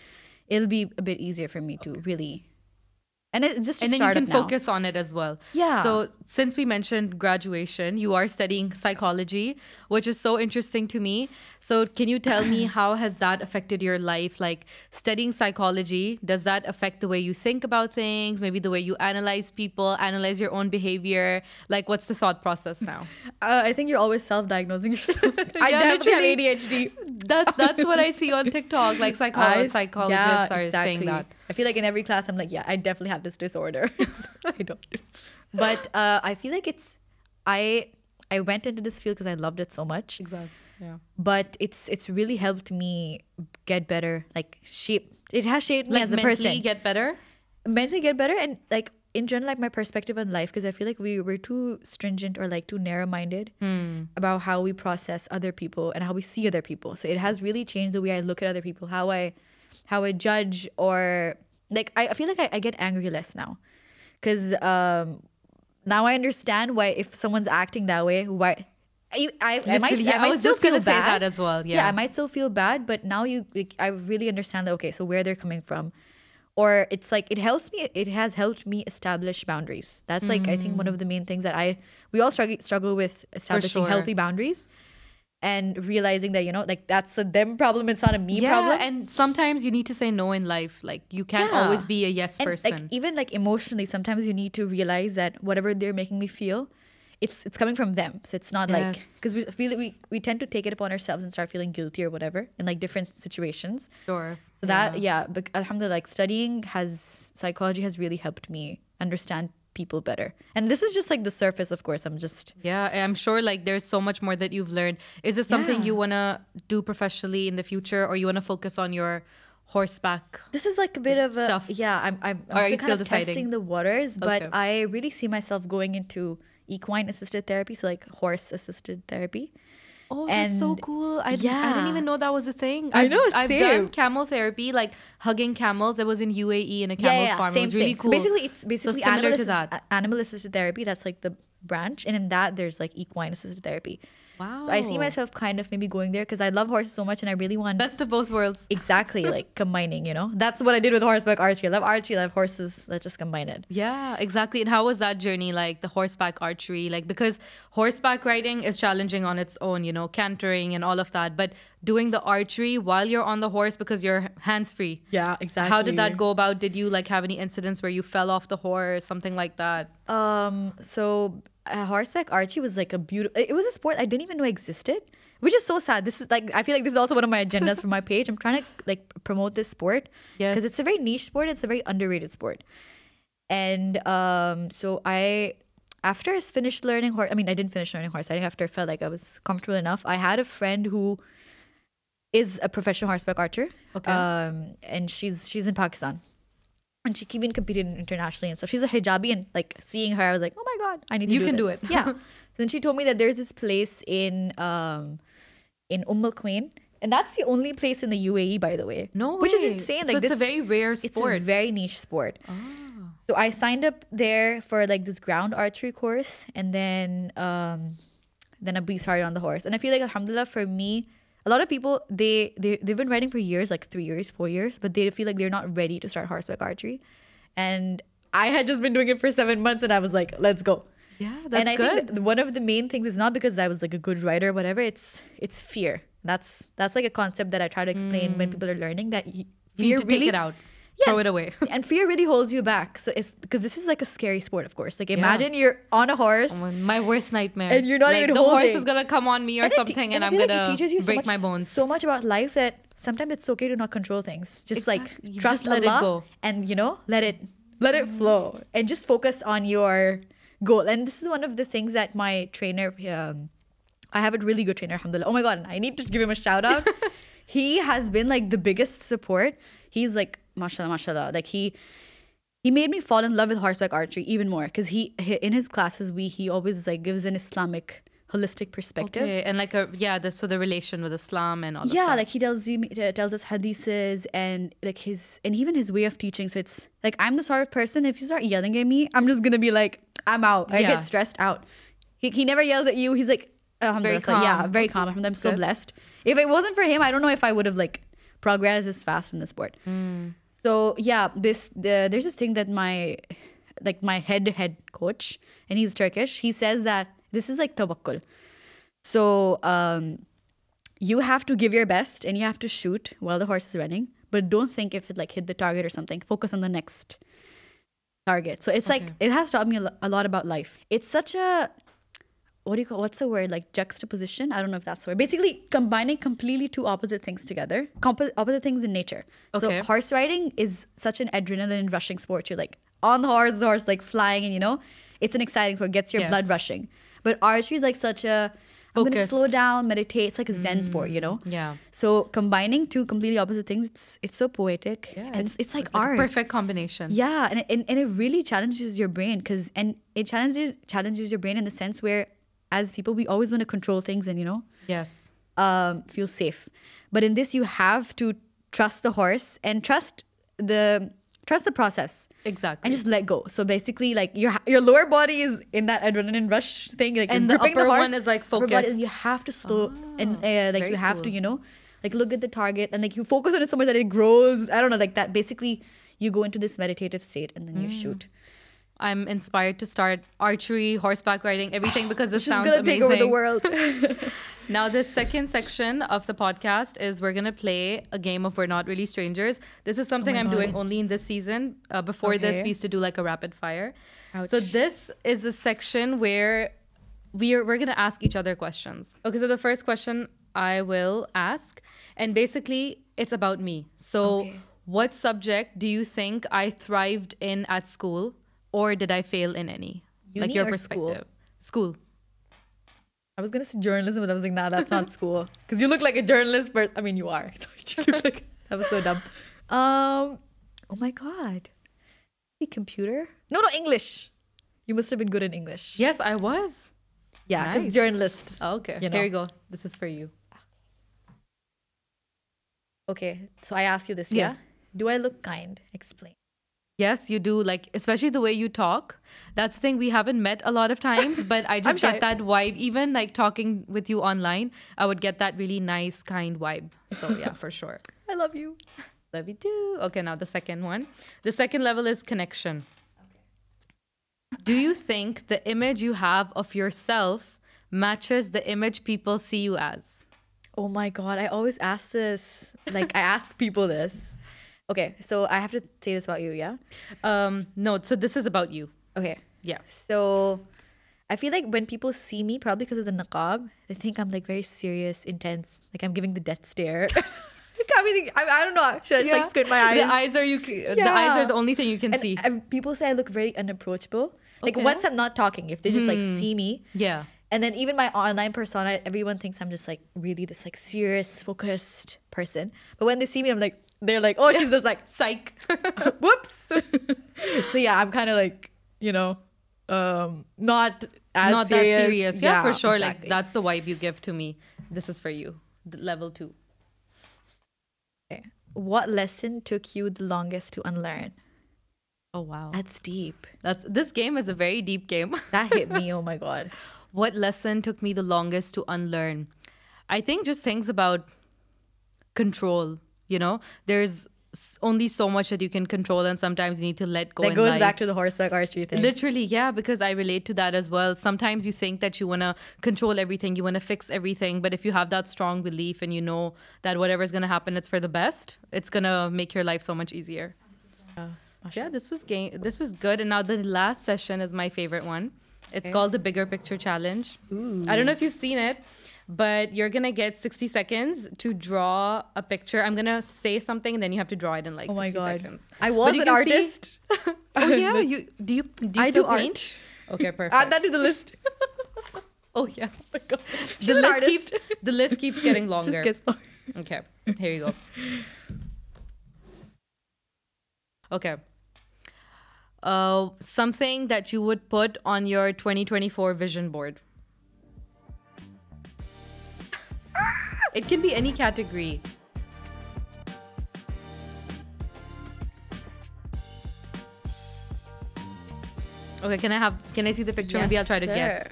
it'll be a bit easier for me to really. And it's just and then you can now. focus on it as well. Yeah. So since we mentioned graduation, you are studying psychology, which is so interesting to me. So can you tell me how has that affected your life? Like studying psychology, does that affect the way you think about things? Maybe the way you analyze people, analyze your own behavior? Like what's the thought process now? Uh, I think you're always self-diagnosing yourself. I Yeah, definitely have ADHD. That's that's what I see on TikTok. Like psycholo- I- psychologists yeah, are exactly. saying that. I feel like in every class, I'm like, yeah, I definitely have this disorder. I don't. But uh, I feel like it's I I went into this field because I loved it so much. Exactly. Yeah. But it's it's really helped me get better, like shape. It has shaped me Like as a mentally person. Mentally get better. mentally get better and like in general like my perspective on life because i feel like we were too stringent or like too narrow-minded Hmm. about how we process other people and how we see other people so it has really changed the way i look at other people how i how i judge or like i, I feel like I, I get angry less now because um now i understand why if someone's acting that way why I, I, I might, yeah, I I was still just gonna feel say that as well, yeah, yeah. I might still feel bad, but now you, like, I really understand that. Okay, so where they're coming from, or it's like it helps me it has helped me establish boundaries that's like i think one of the main things that i we all struggle struggle with establishing sure. healthy boundaries and realizing that you know like that's a them problem it's not a me yeah, problem and sometimes you need to say no in life. Like you can't Yeah. always be a yes and person. like even like emotionally sometimes you need to realize that whatever they're making me feel it's it's coming from them so it's not like because we feel that we we tend to take it upon ourselves and start feeling guilty or whatever in like different situations sure. so that yeah, but alhamdulillah, like studying has psychology has really helped me understand people better. And this is just like the surface, of course. I'm just Yeah, I'm sure like there's so much more that you've learned. Is this something Yeah. you want to do professionally in the future or you want to focus on your horseback? this is like a bit of a Stuff. yeah. I'm I'm, Or are you still kind still of deciding? testing the waters, but Okay. I really see myself going into equine assisted therapy, so like horse assisted therapy. Oh, that's so cool. I, I didn't even know that was a thing. I I've, know, I've same. done camel therapy, like hugging camels. It was in UAE in a camel farm. it was really thing. cool. Basically, it's basically similar animal, to that. animal assisted therapy. That's like the branch, and in that there's like equine assisted therapy. Wow. So I see myself kind of maybe going there because I love horses so much, and I really want Best of both worlds. exactly like combining. You know, that's what I did with horseback archery. I love archery. I love horses. Let's just combine it. Yeah, exactly. And how was that journey like the horseback archery? Like because horseback riding is challenging on its own, you know, cantering and all of that, but doing the archery while you're on the horse because you're hands free. Yeah, exactly. How did that go about? Did you like have any incidents where you fell off the horse, something like that? Um, so uh, horseback archery was like a beautiful. It was a sport I didn't even know existed, which is so sad. This is like I feel like this is also one of my agendas for my page. I'm trying to like promote this sport Yes. because it's a very niche sport. It's a very underrated sport, and um, so I. After I finished learning horse, I mean, I didn't finish learning horse riding. After I felt like I was comfortable enough, I had a friend who is a professional horseback archer. Okay. Um, and she's she's in Pakistan and she even competed internationally and stuff. She's a hijabi, and like seeing her, I was like, oh my god, I need to You do can do it. yeah. Then she told me that there's this place in um in Umm Al Quwain, and that's the only place in the UAE, by the way. No way. which is insane. So Like it's a very rare It's a sport. very niche sport. Ah. So I signed up there for like this ground archery course, and then um then we started on the horse. And I feel like Alhamdulillah for me. A lot of people they they they've been riding for years, like three years, four years, but they feel like they're not ready to start horseback archery. And I had just been doing it for seven months, and I was like, "Let's go." Yeah, that's and I good. think that one of the main things is not because I was like a good rider or whatever. It's it's fear. That's that's like a concept that I try to explain when people are learning that Mm. fear need to really take it out. Yeah. Throw it away. and fear really holds you back. So it's because this is like a scary sport, of course. Like imagine you're on a horse. My worst nightmare. And you're not like, even the horse is gonna come on me or And something, and, I I'm like gonna it teaches you so break much, my bones. So much about life that sometimes it's okay to not control things. Just Exactly. like trust Just Allah go. and you know let it let it flow and just focus on your goal. And this is one of the things that my trainer. Um, I have a really good trainer, alhamdulillah. Oh my god, I need to give him a shout out. he has been like the biggest support. He's like, mashallah, mashallah. Like he he made me fall in love with horseback archery even more because he, he in his classes we he always like gives an Islamic holistic perspective. Okay, and like a yeah, the, so the relation with Islam and all. yeah like he tells you tells us hadiths and like his and even his way of teaching so it's like i'm the sort of person if you start yelling at me i'm just gonna be like i'm out i Yeah. get stressed out he, he never yells at you he's like alhamdulillah, so yeah very Okay, calm i'm so good. blessed if it wasn't for him i don't know if i would have like progressed as fast in the sport Hmm. So yeah this the, there's this thing that my like my head head coach and he's turkish he says that this is like tawakkul. So um you have to give your best and you have to shoot while the horse is running but don't think if it like hit the target or something focus on the next target. So it's like it has taught me a lot about life. It's such a what do you call what's the word like juxtaposition? I don't know if that's the word. Basically combining completely two opposite things together. Compo- opposite things in nature. Okay. so horse riding is such an adrenaline rushing sport. You're like on the horse the horse like flying and you know it's an exciting sport. Gets your blood rushing. But archery is like such a i'm gonna slow down meditate. It's like a zen mm-hmm. sport you know? Yeah, so combining two completely opposite things it's it's so poetic. Yeah, and it's, it's like a art. perfect combination. yeah, and it, and, and it really challenges your brain because and it challenges challenges your brain in the sense where as people we always want to control things and you know Yes. um, feel safe, but in this you have to trust the horse and trust the trust the process Exactly. and just let go. So basically, like your your lower body is in that adrenaline rush thing, like And the upper horse, one is, like, upper body is- focused. you have to slow and uh, like you have to you know like look at the target and like you focus on it so much that it grows. I don't know, like that. Basically, you go into this meditative state and then Mm. you shoot. I'm inspired to start archery, horseback riding, everything because this She's sounds gonna amazing. take over the world. Now, the second section of the podcast is we're gonna play a game of We're Not Really Strangers. This is something my I'm God. doing only in this season. Uh, before this, we used to do like a rapid fire. Ouch. So this is a section where we're we're gonna ask each other questions. Okay, so the first question I will ask, and basically it's about me. So, Okay. what subject do you think I thrived in at school, or did I fail in any? like your or school? perspective. School. I was gonna say journalism, but I was like, nah, that's not school. Because you look like a journalist, but I mean, you are. So you look like that was so dumb. Um, oh my god, Maybe computer? No, no, English. You must have been good in English. Yes, I was. yeah, because nice. journalist. Oh, okay. You Here you go. This is for you. Okay, so I ask you this. Yeah. Yeah. Do I look kind? Explain. Yes, you do. Like, especially the way you talk. That's the thing. We haven't met a lot of times, but I just shy. get that vibe. Even like talking with you online, I would get that really nice, kind vibe. So, yeah, for sure. I love you. Love you too. Okay, now the second one. The second level is connection. Do you think the image you have of yourself matches the image people see you as? Oh my god, I always ask this. Like I ask people this. Okay, so I have to say this about you, yeah? Um, no, so this is about you. Okay. Yeah. So I feel like when people see me, probably because of the niqab, they think I'm like very serious, intense. Like I'm giving the death stare. I mean, I, I don't know. Should I just, like squint my eyes? The eyes are you. The eyes are the only thing you can and, see. and people say I look very unapproachable. Like Okay. once I'm not talking, if they just like see me, yeah. and then even my online persona, everyone thinks I'm just like really this like serious, focused person. But when they see me, I'm like, they're like, oh, she's just like, Psych. whoops. so yeah, I'm kind of like, you know, um, not as Not serious. that serious. Yeah, for sure. Like that's the vibe you give to me. This is for you. Level two. Okay. What lesson took you the longest to unlearn? Oh wow. That's deep. That's this game is a very deep game. That hit me. Oh my god. what lesson took me the longest to unlearn? I think just things about control. You know, there's only so much that you can control, and sometimes you need to let go. That goes life. back to the horseback archery thing. Literally, yeah, because I relate to that as well. Sometimes you think that you want to control everything, you want to fix everything, but if you have that strong belief and you know that whatever's going to happen, it's for the best, it's going to make your life so much easier. Yeah, this was game. This was good, and now the last session is my favorite one. It's Okay. called the Bigger Picture Challenge. I don't know if you've seen it, but you're gonna get 60 seconds to draw a picture. I'm gonna say something, and then you have to draw it in like Oh my 60 god. seconds. I But was you an can see- artist. Oh yeah, you do you do you I still do art. paint? Okay, perfect. Add that to the list. oh yeah. my god. The She's an list artist. keeps the list keeps getting longer. Just gets longer. Okay, here you go. Okay. Uh, something that you would put on your 2024 vision board. It can be any category. Okay, can I have can I see the picture? Maybe I'll try to guess.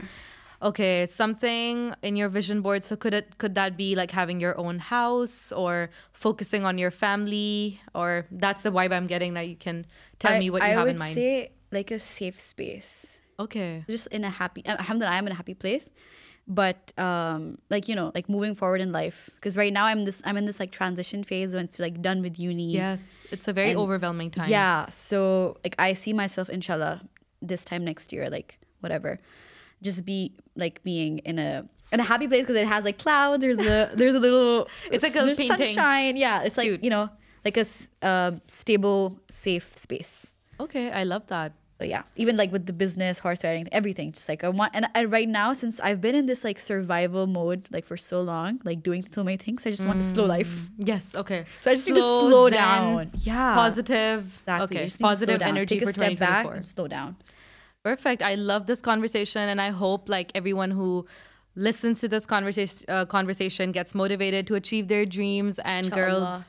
Okay, something in your vision board. So could it could that be like having your own house or focusing on your family or that's the vibe I'm getting that you can tell I, me what you I have in mind. I would say like a safe space. okay. Just in a happy. Uh, alhamdulillah, I'm in a happy place. But um, like you know, like moving forward in life, because right now I'm this, I'm in this like transition phase when it's like done with uni. Yes, it's a very And- overwhelming time. Yeah. So like I see myself, inshallah, this time next year, like whatever, just be like being in a in a happy place because it has like clouds. There's a there's a little It's like a painting. sunshine. Yeah. It's like Cute. you know like a uh, stable, safe space. Okay, I love that. So yeah, even like with the business, horse riding, everything. Just like I want, and I, right now since I've been in this like survival mode like for so long, like doing so many things, I just want a slow life. Yes, okay. So I just need to slow zen, down. Yeah. Positive. Exactly. Okay, just need to slow positive energy Take a step back 2024. and slow down. Perfect. I love this conversation, and I hope like everyone who listens to this conversation uh, conversation gets motivated to achieve their dreams. And girls, Inshallah.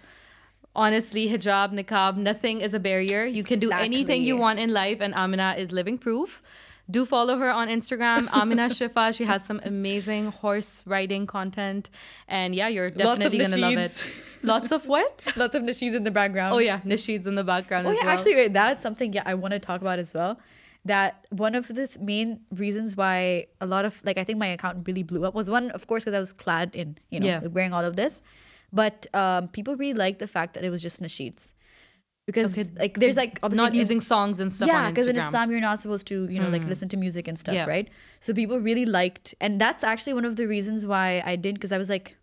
Honestly, hijab, niqab, nothing is a barrier. You can do anything you want in life, and Aamina is living proof. Do follow her on Instagram, Aamina Shifa. She has some amazing horse riding content, and yeah, you're definitely gonna love it. Lots of what? Lots of nasheeds in the background. Oh yeah, nasheeds in the background Oh as yeah, well. actually, wait, that's something yeah I want to talk about as well. That one of the th- main reasons why a lot of like I think my account really blew up was one, of course, because I was clad in you know Yeah. wearing all of this, but um, people really liked the fact that it was just nasheeds because Okay, like there's like obviously not in- using songs and stuff yeah because in islam you're not supposed to you know like listen to music and stuff Yeah. right so people really liked and that's actually one of the reasons why i didn't because i was like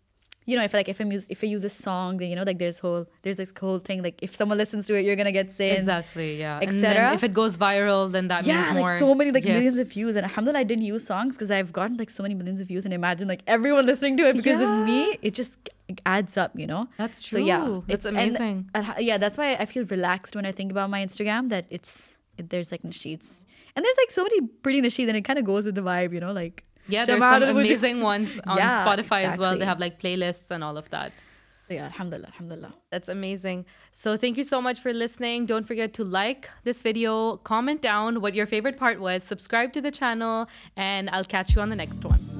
you know if like if i use if i use a song then you know like there's whole there's this whole thing like if someone listens to it you're gonna get sins Exactly, yeah. et And then cetera. if it goes viral, then that yeah, means like more. so many like Yes. millions of views, and alhamdulillah, I didn't use songs because I've gotten like so many millions of views, and imagine like everyone listening to it because Yeah. of me, it just adds up, you know. That's true. So yeah. That's it's- and, amazing. uh, yeah, that's why I feel relaxed when I think about my Instagram. That it's it, there's like nasheeds, and there's like so many pretty nasheeds, and it kind of goes with the vibe, you know, like Yeah, there's some amazing ones on Yeah, Spotify as well. They have like playlists and all of that. yeah, alhamdulillah, alhamdulillah. That's amazing. So thank you so much for listening. Don't forget to like this video, comment down what your favorite part was, subscribe to the channel, and I'll catch you on the next one.